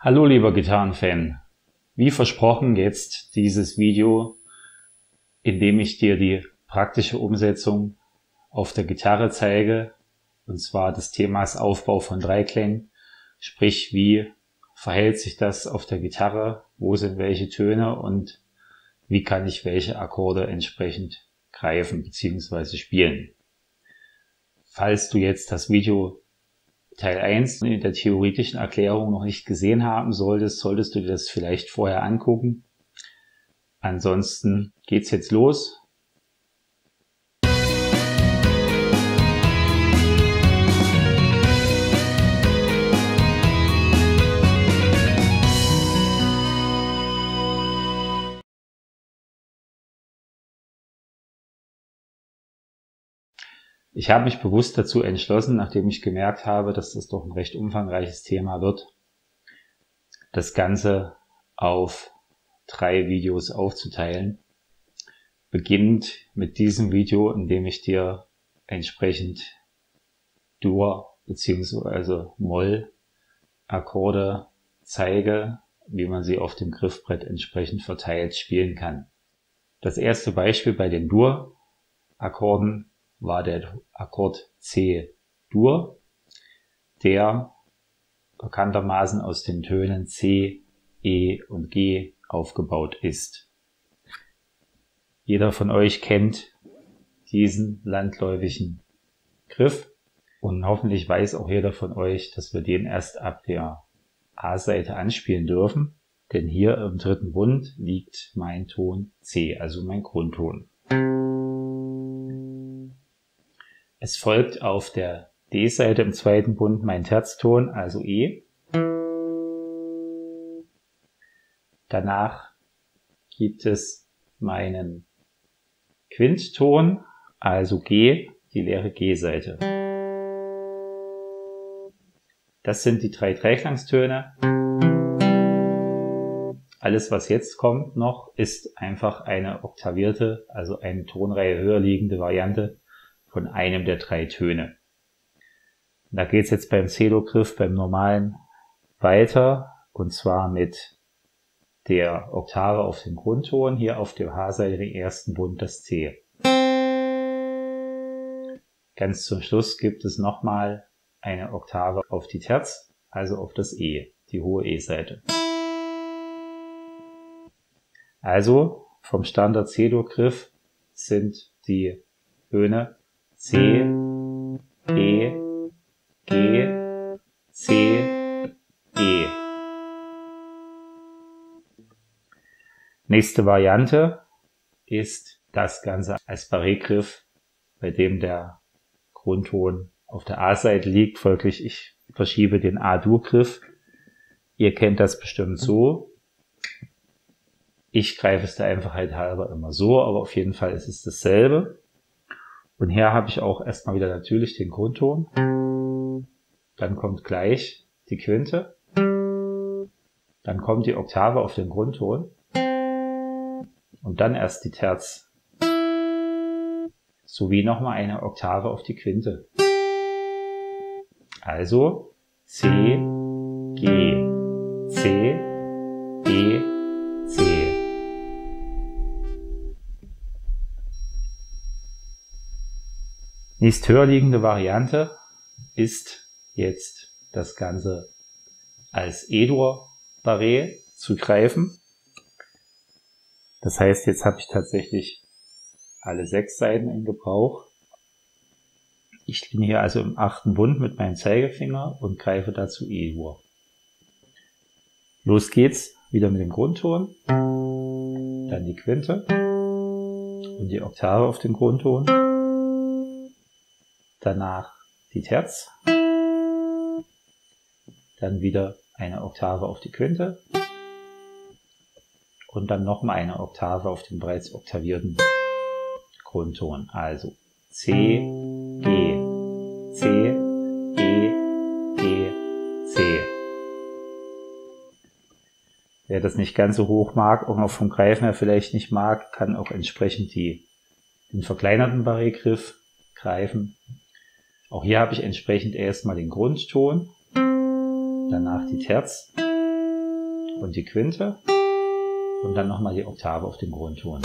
Hallo lieber Gitarrenfan. Wie versprochen jetzt dieses Video, in dem ich dir die praktische Umsetzung auf der Gitarre zeige, und zwar des Themas Aufbau von Dreiklängen, sprich wie verhält sich das auf der Gitarre, wo sind welche Töne und wie kann ich welche Akkorde entsprechend greifen bzw. spielen. Falls du jetzt das Video Teil 1 in der theoretischen Erklärung noch nicht gesehen haben solltest, solltest du dir das vielleicht vorher angucken. Ansonsten geht's jetzt los. Ich habe mich bewusst dazu entschlossen, nachdem ich gemerkt habe, dass das doch ein recht umfangreiches Thema wird, das Ganze auf drei Videos aufzuteilen. Beginnend mit diesem Video, in dem ich dir entsprechend Dur bzw. Moll Akkorde zeige, wie man sie auf dem Griffbrett entsprechend verteilt spielen kann. Das erste Beispiel bei den Dur Akkorden war der Akkord C-Dur, der bekanntermaßen aus den Tönen C, E und G aufgebaut ist. Jeder von euch kennt diesen landläufigen Griff und hoffentlich weiß auch jeder von euch, dass wir den erst ab der A-Seite anspielen dürfen, denn hier im dritten Bund liegt mein Ton C, also mein Grundton. Es folgt auf der D-Seite im zweiten Bund mein Terzton, also E. Danach gibt es meinen Quintton, also G, die leere G-Seite. Das sind die drei Dreiklangstöne. Alles, was jetzt kommt noch, ist einfach eine oktavierte, also eine Tonreihe höher liegende Variante von einem der drei Töne. Da geht es jetzt beim Cello-Griff, beim normalen weiter und zwar mit der Oktave auf dem Grundton, hier auf der H-Seite den ersten Bund das C. Ganz zum Schluss gibt es nochmal eine Oktave auf die Terz, also auf das E, die hohe E-Seite. Also vom Standard Cello-Griff sind die Töne C, E, G, C, E. Nächste Variante ist das Ganze als Barré-Griff, bei dem der Grundton auf der A-Seite liegt. Folglich, ich verschiebe den A-Dur-Griff. Ihr kennt das bestimmt so. Ich greife es der Einfachheit halber immer so, aber auf jeden Fall ist es dasselbe. Und hier habe ich auch erstmal wieder natürlich den Grundton. Dann kommt gleich die Quinte. Dann kommt die Oktave auf den Grundton. Und dann erst die Terz. Sowie nochmal eine Oktave auf die Quinte. Also C, G, C, Nächst höher liegende Variante ist jetzt das Ganze als E-Dur Barré zu greifen. Das heißt, jetzt habe ich tatsächlich alle sechs Seiten in Gebrauch. Ich bin hier also im achten Bund mit meinem Zeigefinger und greife dazu E-Dur. Los geht's wieder mit dem Grundton, dann die Quinte und die Oktave auf den Grundton danach die Terz, dann wieder eine Oktave auf die Quinte und dann nochmal eine Oktave auf den bereits oktavierten Grundton. Also C, G, C, E, G, C. Wer das nicht ganz so hoch mag, auch noch vom Greifen her vielleicht nicht mag, kann auch entsprechend die, den verkleinerten Barré-Griff greifen. Auch hier habe ich entsprechend erstmal den Grundton, danach die Terz und die Quinte und dann nochmal die Oktave auf den Grundton.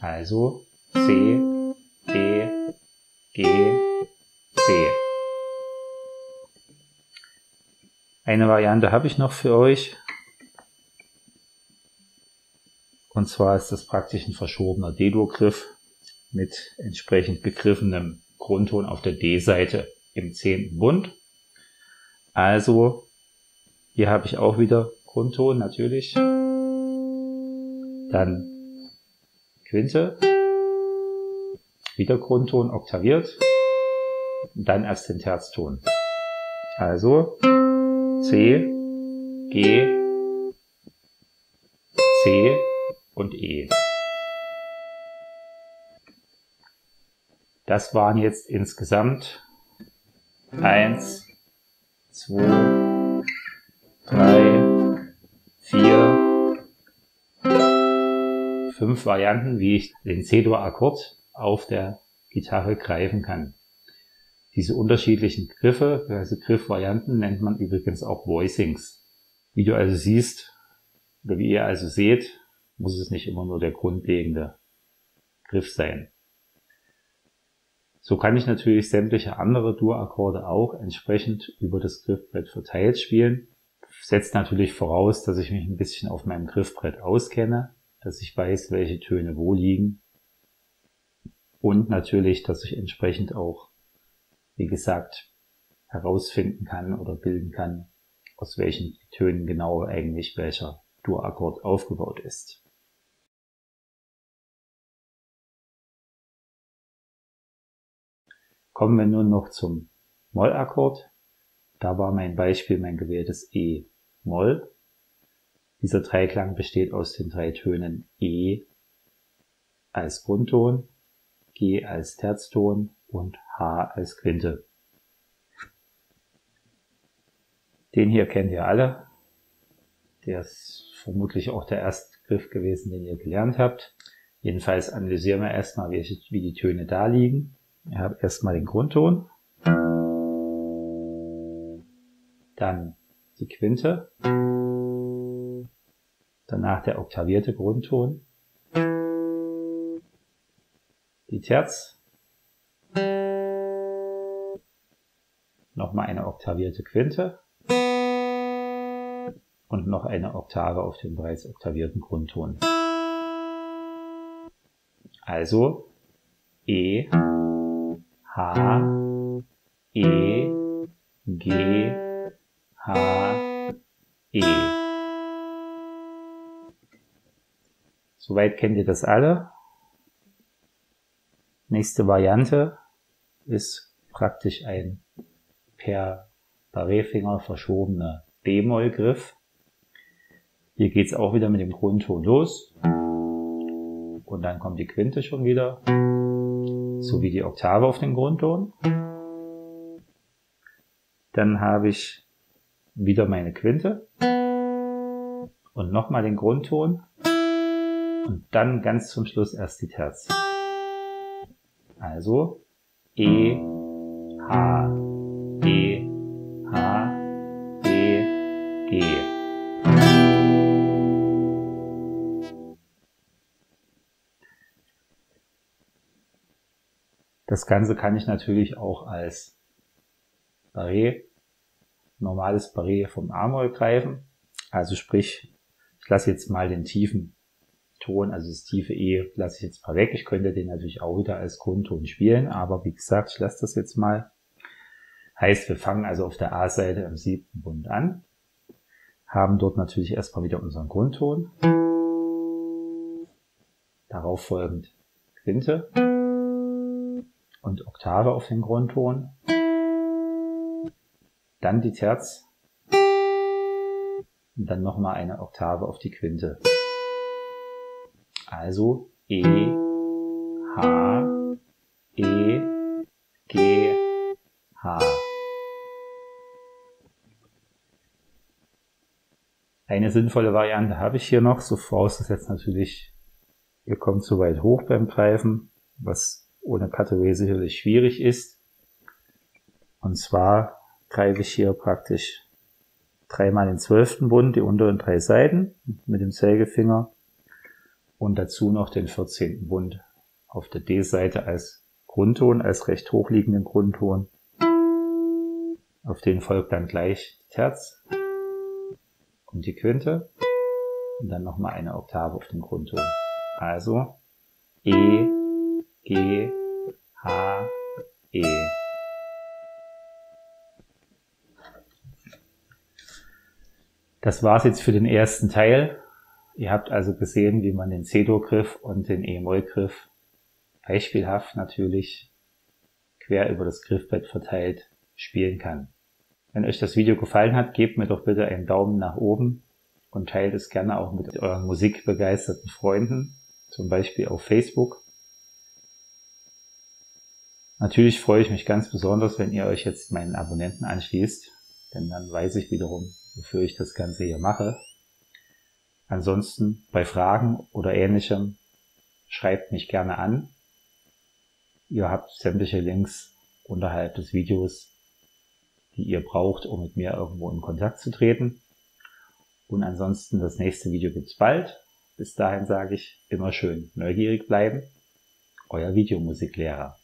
Also C, D, G, C. Eine Variante habe ich noch für euch. Und zwar ist das praktisch ein verschobener D-Dur-Griff mit entsprechend gegriffenem Grundton auf der D-Seite im zehnten Bund. Also hier habe ich auch wieder Grundton natürlich. Dann Quinte, wieder Grundton oktaviert und dann erst den Terzton. Also C, G, C und E. Das waren jetzt insgesamt eins, zwei, drei, vier, fünf Varianten, wie ich den C-Dur-Akkord auf der Gitarre greifen kann. Diese unterschiedlichen Griffe, also Griffvarianten, nennt man übrigens auch Voicings. Wie du also siehst, oder wie ihr also seht, muss es nicht immer nur der grundlegende Griff sein. So kann ich natürlich sämtliche andere Dur-Akkorde auch entsprechend über das Griffbrett verteilt spielen. Setzt natürlich voraus, dass ich mich ein bisschen auf meinem Griffbrett auskenne dass ich weiß, welche Töne wo liegen. Und natürlich, dass ich entsprechend auch, wie gesagt, herausfinden kann oder bilden kann, aus welchen Tönen genau eigentlich welcher Dur-Akkord aufgebaut ist. Kommen wir nun noch zum Mollakkord. Da war mein Beispiel mein gewähltes E-Moll. Dieser Dreiklang besteht aus den drei Tönen E als Grundton, G als Terzton und H als Quinte. Den hier kennt ihr alle. Der ist vermutlich auch der erste Griff gewesen, den ihr gelernt habt. Jedenfalls analysieren wir erstmal, wie die Töne da liegen. Ihr habt erstmal den Grundton, dann die Quinte, danach der oktavierte Grundton, die Terz, nochmal eine oktavierte Quinte. Und noch eine Oktave auf den bereits oktavierten Grundton. Also E, H, E, G, H, E. Soweit kennt ihr das alle. Nächste Variante ist praktisch ein per Barrefinger verschobener B-Moll-Griff. Hier geht's auch wieder mit dem Grundton los. Und dann kommt die Quinte schon wieder. Sowie die Oktave auf den Grundton. Dann habe ich wieder meine Quinte. Und nochmal den Grundton und dann ganz zum Schluss erst die Terz. Also E, H, Das Ganze kann ich natürlich auch als Barré, normales Barré vom A-Moll greifen. Also sprich, ich lasse jetzt mal den tiefen Ton, also das tiefe E lasse ich jetzt mal weg. Ich könnte den natürlich auch wieder als Grundton spielen, aber wie gesagt, ich lasse das jetzt mal. Heißt, wir fangen also auf der A-Seite am siebten Bund an, haben dort natürlich erstmal wieder unseren Grundton, darauf folgend Quinte und Oktave auf den Grundton, dann die Terz und dann nochmal eine Oktave auf die Quinte. Also E, H, E, G, H. Eine sinnvolle Variante habe ich hier noch, so vorausgesetzt natürlich, ihr kommt zu weit hoch beim Greifen, was ohne Kategorie sicherlich schwierig ist. Und zwar greife ich hier praktisch dreimal den zwölften Bund, die unteren drei Seiten mit dem Sägefinger und dazu noch den 14. Bund auf der D-Seite als Grundton, als recht hochliegenden Grundton. Auf den folgt dann gleich die Terz und die Quinte und dann nochmal eine Oktave auf den Grundton. Also E, G, H, E. Das war's jetzt für den ersten Teil. Ihr habt also gesehen, wie man den C-Dur-Griff und den E-Moll-Griff beispielhaft natürlich quer über das Griffbrett verteilt spielen kann. Wenn euch das Video gefallen hat, gebt mir doch bitte einen Daumen nach oben und teilt es gerne auch mit euren musikbegeisterten Freunden, zum Beispiel auf Facebook. Natürlich freue ich mich ganz besonders, wenn ihr euch jetzt meinen Abonnenten anschließt, denn dann weiß ich wiederum, wofür ich das Ganze hier mache. Ansonsten bei Fragen oder ähnlichem schreibt mich gerne an. Ihr habt sämtliche Links unterhalb des Videos die ihr braucht, um mit mir irgendwo in Kontakt zu treten. Und ansonsten das nächste Video gibt's bald. Bis dahin sage ich immer schön neugierig bleiben. Euer Videomusiklehrer.